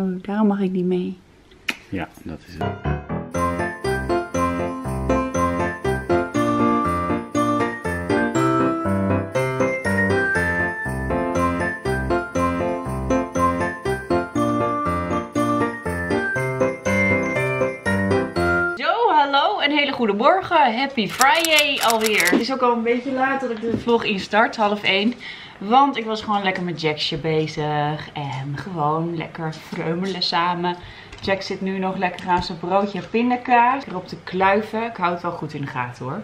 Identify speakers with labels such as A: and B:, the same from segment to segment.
A: Oh, daarom mag ik niet mee.
B: Ja, dat is het.
A: Een hele goede morgen. Happy Friday alweer. Het is ook al een beetje laat dat ik de vlog instart, half één. Want ik was gewoon lekker met Jacksje bezig. En gewoon lekker vreumelen samen. Jack zit nu nog lekker aan zijn broodje pindakaas. Erop te kluiven. Ik hou het wel goed in de gaten hoor.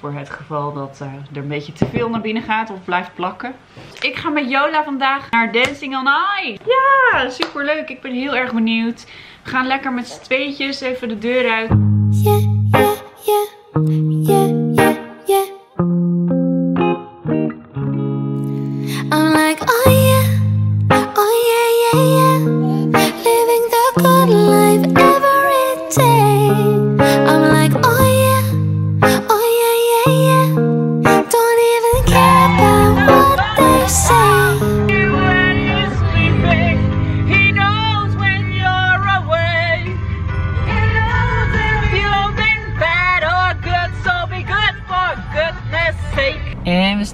A: Voor het geval dat eh, er een beetje te veel naar binnen gaat of blijft plakken. Ik ga met Jola vandaag naar Dancing on Ice. Ja, super leuk. Ik ben heel erg benieuwd. We gaan lekker met z'n tweetjes even de deur uit.
C: Yeah, yeah, yeah.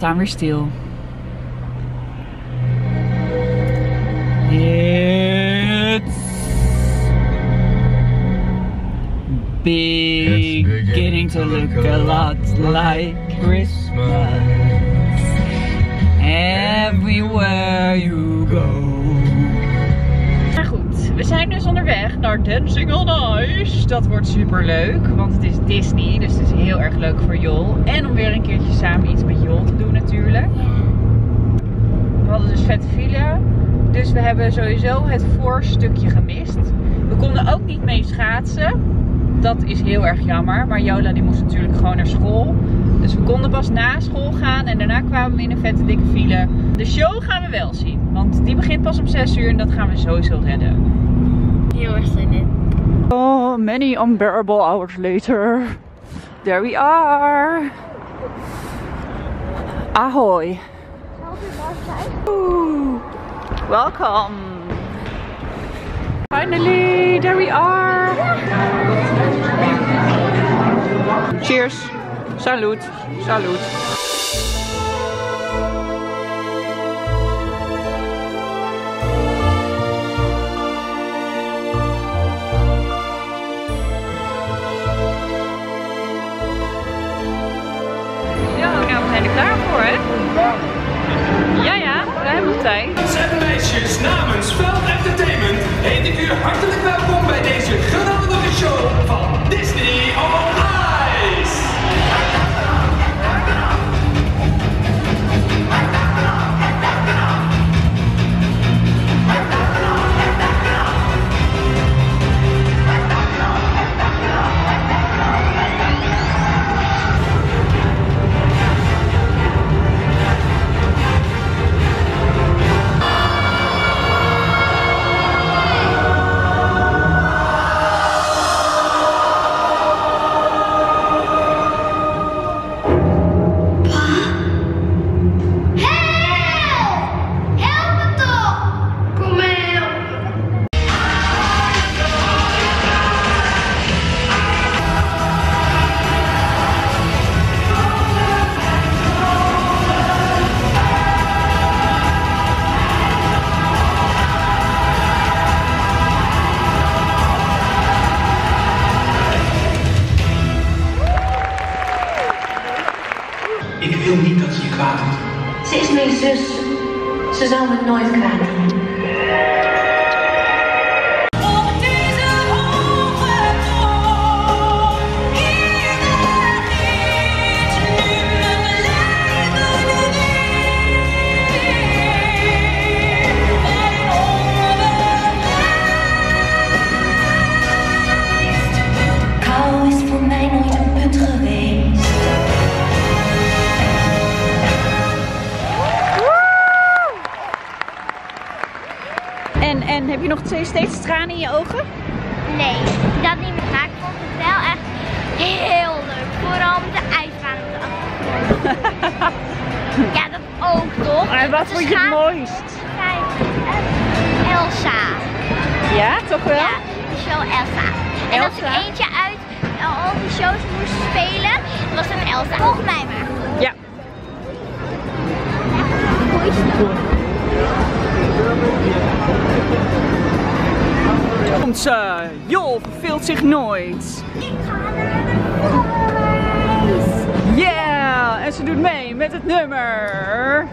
A: Staan weer stil. It's beginning to look a lot like Christmas everywhere you go. We zijn dus onderweg naar Dancing on Ice. Dat wordt super leuk, want het is Disney, dus het is heel erg leuk voor Jol. En om weer een keertje samen iets met Jol te doen natuurlijk. We hadden dus vette file, dus we hebben sowieso het voorstukje gemist. We konden ook niet mee schaatsen. Dat is heel erg jammer, maar Jola die moest natuurlijk gewoon naar school. Dus we konden pas na school gaan en daarna kwamen we in een vette dikke file. De show gaan we wel zien, want die begint pas om 6 uur en dat gaan we sowieso redden. Oh, many unbearable hours later. There we are. Ahoy. Ooh, welcome. Finally, there we are. Cheers. Salut. Salut. Zijn er
D: mijn zus. Ze zou
A: je nog twee- steeds tranen in je ogen?
E: Nee, dat niet meer. Maar ik vond het wel echt heel leuk. Vooral met de ijsbaan op de achtergrond. ja, dat ook toch?
A: En wat vond je het mooist?
E: Kijk, Elsa.
A: Ja, toch wel?
E: Ja, de show Elsa. En als ik eentje uit eh, al die shows moest spelen, dan was een Elsa. Volg mij maar.
A: Ja. Komt ze. Jol verveelt zich nooit.
E: Ik ga naar de.
A: Yeah! En ze doet mee met het nummer.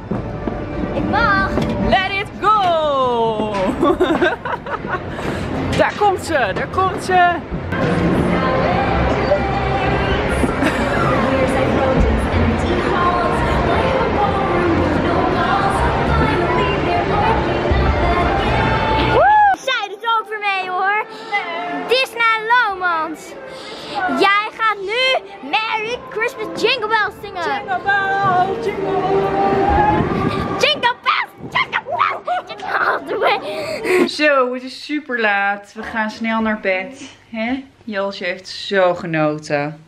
E: Ik mag.
A: Let it go! daar komt ze, daar komt ze.
E: Christmas Jingle Bells zingen. Jingle bells, jingle bells, jingle all the way.
A: Zo, het is super laat. We gaan snel naar bed. Hè? Jelsje heeft zo genoten.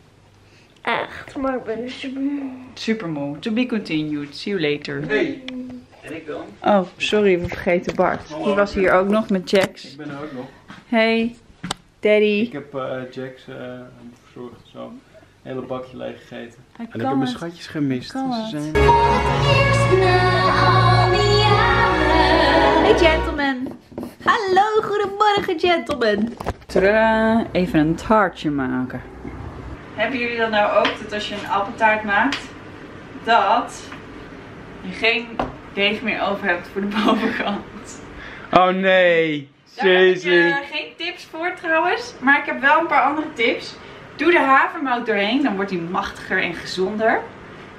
E: Echt, maar ik ben super.
A: Super moe. To be continued. See you later.
B: Hey, en ik dan?
A: Oh, sorry, we vergeten Bart. Die was hier ook nog met Jax.
B: Ik ben er ook nog.
A: Hey, daddy.
B: Ik heb eh Jax eh, verzorgd zo. Hele bakje leeg gegeten.
A: Hij
B: En ik heb mijn schatjes gemist.
A: Kan
B: Ze
A: het.
B: zijn...
A: Hey gentlemen. Hallo, goedemorgen gentlemen. Tadaa, even een taartje maken. Hebben jullie dat nou ook, dat als je een appeltaart maakt, dat je geen deeg meer over hebt voor de bovenkant?
B: Oh nee,
A: Daar heb ik eh, geen tips voor trouwens, maar ik heb wel een paar andere tips. Doe de havermout doorheen, dan wordt die machtiger en gezonder.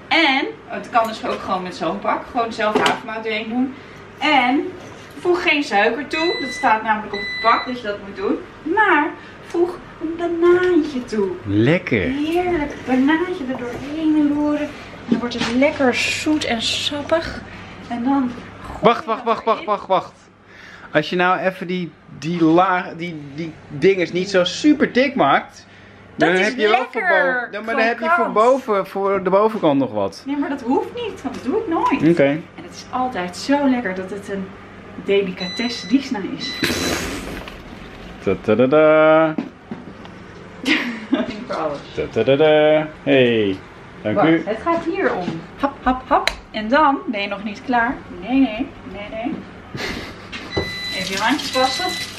A: En, oh, het kan dus ook gewoon met zo'n pak, gewoon zelf havermout doorheen doen. En, voeg geen suiker toe, dat staat namelijk op het pak dat je dat moet doen. Maar, voeg een banaantje toe.
B: Lekker.
A: Heerlijk banaantje er doorheen roeren. En dan wordt het lekker zoet en sappig. En dan...
B: Wacht, wacht, wacht, wacht, wacht, wacht. Als je nou even die, die laag, die, die niet zo super dik maakt.
A: Dat
B: dan
A: is
B: heb je
A: lekker
B: voor boven, dan, maar dan heb je voor, boven, voor de bovenkant nog wat.
A: Nee, maar dat hoeft niet, want dat doe ik nooit.
B: Oké.
A: En het is altijd zo lekker dat het een delicatesse Disney is.
B: Ta-ta-da-da.
A: Voor alles.
B: Ta-ta-da-da. Hey, dank u.
A: het gaat hier om. Hap, hap, hap. En dan ben je nog niet klaar. Nee, nee, nee, nee. Even je handjes wassen.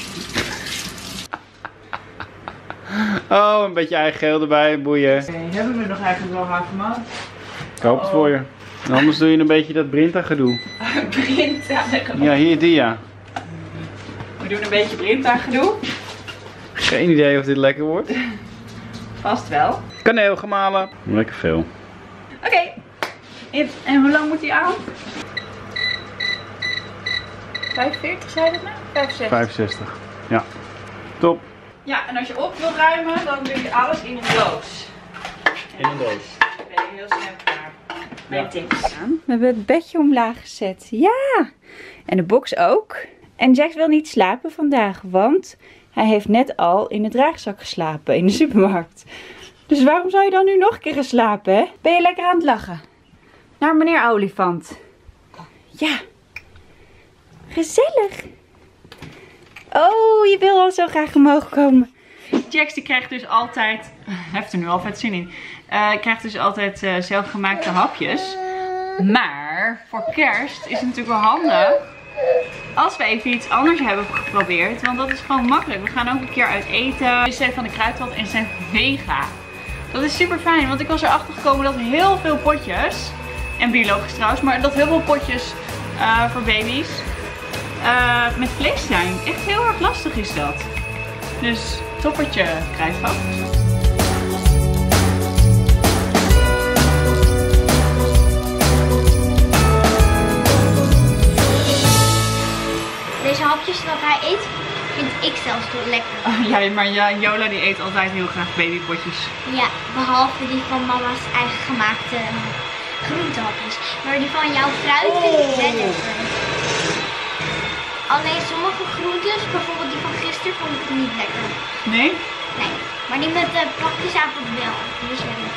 B: Oh, een beetje eigen geel erbij, boeien.
A: Oké, hebben we nog eigenlijk wel havermout?
B: Ik hoop het voor je. En anders doe je een beetje dat Brinta gedoe.
A: Brinta.
B: Ja, hier die ja.
A: We doen een beetje Brinta gedoe.
B: Geen idee of dit lekker wordt.
A: Vast wel.
B: Kaneel gemalen. Lekker veel.
A: Oké. En, en hoe lang moet die aan? 45 zei dat nou? 65.
B: 65. Ja. Top.
A: Ja, en als je op wil ruimen, dan doe je alles in een doos.
B: In een doos.
A: Dan ben je heel snel klaar. Mijn
B: Ja.
A: tips. We hebben het bedje omlaag gezet. Ja! En de box ook. En Jax wil niet slapen vandaag, want hij heeft net al in de draagzak geslapen in de supermarkt. Dus waarom zou je dan nu nog een keer gaan slapen, hè? Ben je lekker aan het lachen? Naar meneer Olifant. Ja. Gezellig. Oh, je wil al zo graag omhoog komen. Jax die krijgt dus altijd, heeft er nu al vet zin in, Eh krijgt dus altijd eh, zelfgemaakte hapjes. Maar voor kerst is het natuurlijk wel handig als we even iets anders hebben geprobeerd. Want dat is gewoon makkelijk. We gaan ook een keer uit eten. We zijn van de kruidvat en zijn vega. Dat is super fijn, want ik was erachter gekomen dat heel veel potjes, en biologisch trouwens, maar dat heel veel potjes eh, voor baby's eh, met vlees zijn. Echt heel erg lastig is dat. Dus toppertje kruidvat.
E: Deze hapjes wat hij eet, vind ik zelfs lekker.
A: Ja, maar ja, Jola die eet altijd heel graag babypotjes.
E: Ja, behalve die van mama's eigen gemaakte groentehapjes. Maar die van jouw fruit vind ik wel lekker. Alleen sommige groentes, bijvoorbeeld die van gisteren, vond ik niet lekker.
A: Nee?
E: Nee, maar die met de pakjes aan vond ik wel. Die is lekker.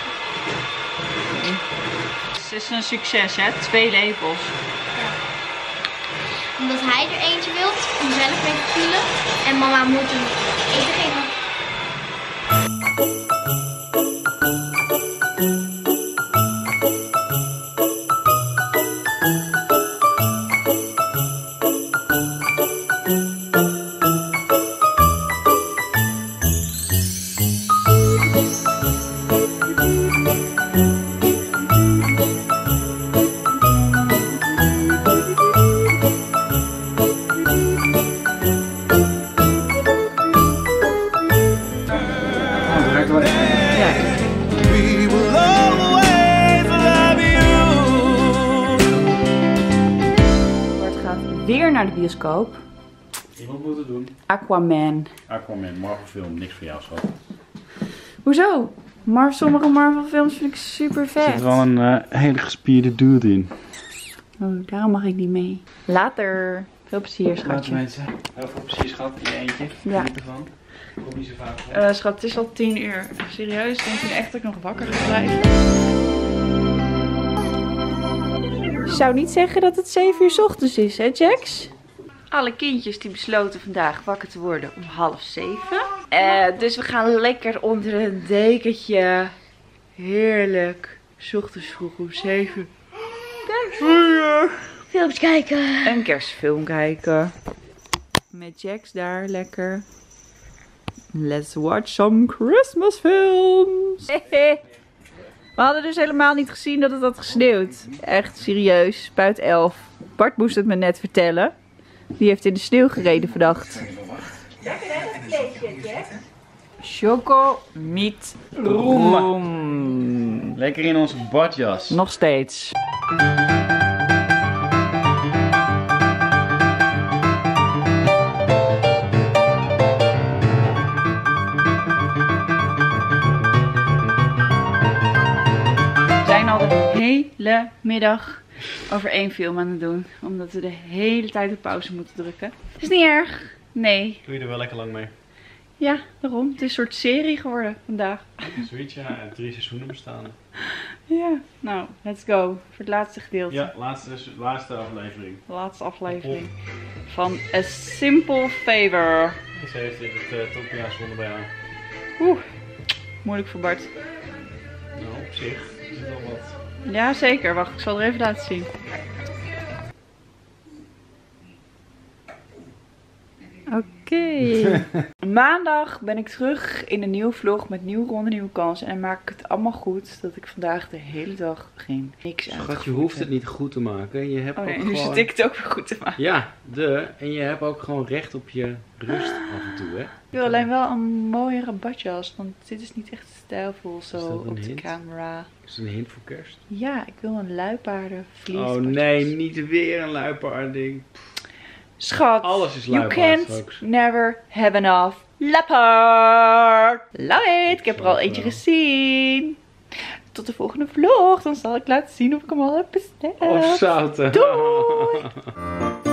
A: Het is een succes hè, twee lepels.
E: Omdat hij er eentje wil om zelf mee te. En mama moet hem eten
A: naar de bioscoop.
B: Iemand moet het doen.
A: Aquaman.
B: Aquaman, Marvel film, niks voor jou, schat.
A: Hoezo? Maar sommige Marvel films vind ik super
B: Er
A: vet.
B: zit wel een eh, hele gespierde dude in.
A: Oh, daarom mag ik niet mee. Later. Veel plezier, schatje.
B: mensen. Heel veel plezier, schat. In je eentje.
A: Ja.
B: Ervan. Kom niet zo vaak.
A: Eh, schat, het is al tien uur. Serieus? Denk je echt dat ik nog wakker ga blijven? Je zou niet zeggen dat het 7 uur 's ochtends is, hè, Jax? Alle kindjes die besloten vandaag wakker te worden om half zeven. Eh, dus we gaan lekker onder een dekentje. Heerlijk. 's ochtends vroeg om zeven.
E: Films kijken.
A: Een kerstfilm kijken. Met Jax daar lekker. Let's watch some Christmas films. We hadden dus helemaal niet gezien dat het had gesneeuwd. Echt serieus. Buiten elf. Bart moest het me net vertellen. Die heeft in de sneeuw gereden vannacht. Choco met roem.
B: Lekker in onze badjas.
A: Nog steeds. Hele middag over één film aan het doen. Omdat we de hele tijd op pauze moeten drukken. Is niet erg. Nee.
B: Doe je er wel lekker lang mee?
A: Ja, daarom. Het is een soort serie geworden vandaag.
B: Zoiets, ja. Drie seizoenen bestaan.
A: Ja. Nou, let's go. Voor het laatste gedeelte.
B: Ja, laatste, laatste aflevering.
A: Laatste aflevering van A Simple Favor.
B: Ze heeft dit het uh, topjaar zonder bij jou.
A: Oeh, moeilijk voor Bart.
B: Nou, op zich is het wel wat.
A: Ja, zeker. Wacht, ik zal er even laten zien. Oké. Maandag ben ik terug in een nieuwe vlog met nieuwe ronde, nieuwe kansen. En maak ik het allemaal goed dat ik vandaag de hele dag geen niks aan
B: Schat, je hoeft het niet goed te maken. Je hebt
A: Oh nee,
B: ook
A: nu
B: gewoon...
A: zit ik het ook weer goed te maken.
B: Ja, de. En je hebt ook gewoon recht op je rust af en toe, hè?
A: Ik wil alleen wel een mooiere badjas, want dit is niet echt stijlvol zo op de camera.
B: Is het een hint voor kerst?
A: Ja, ik wil een luipaarden vlies.
B: Oh nee, niet weer een luipaarding.
A: Schat,
B: Alles is
A: you can't never have enough leopard. Love it, ik heb er al eentje gezien. Tot de volgende vlog, dan zal ik laten zien of ik hem al heb besteld.
B: Of zouten.
A: Doei!